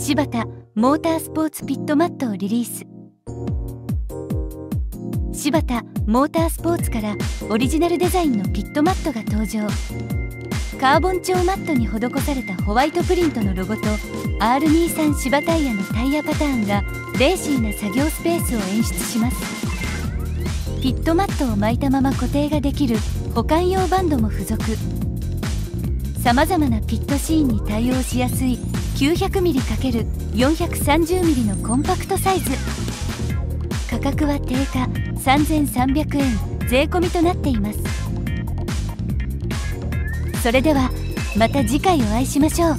柴田モータースポーツピットマットをリリース。柴田モータースポーツからオリジナルデザインのピットマットが登場。カーボン調マットに施されたホワイトプリントのロゴと R23 芝タイヤのタイヤパターンがレーシーな作業スペースを演出します。ピットマットを巻いたまま固定ができる保管用バンドも付属。さまざまなピットシーンに対応しやすい 900mm×430mm のコンパクトサイズ。価格は定価3300円税込みとなっています。それではまた次回お会いしましょう。